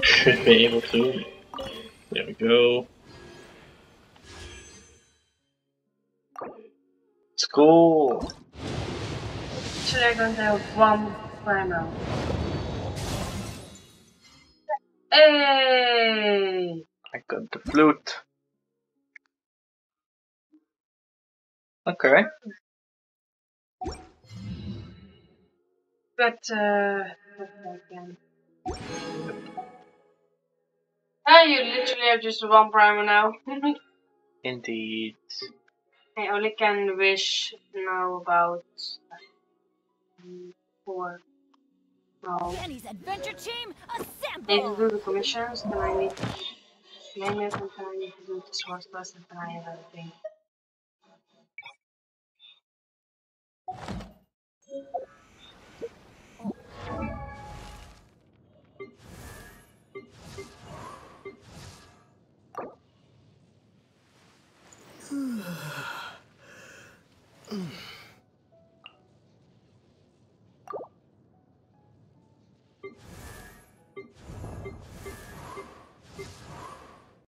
Should be able to. There we go. Let's go. Actually, I'm going to have one final. Hey! I got the flute. Okay. But, uh, Ah, you literally have just one primer now. Indeed. I only can wish now about um, four. No. Benny's adventure team, I need to do the commissions, then I need to claim it, and then I need to do the source plus, and then I have everything.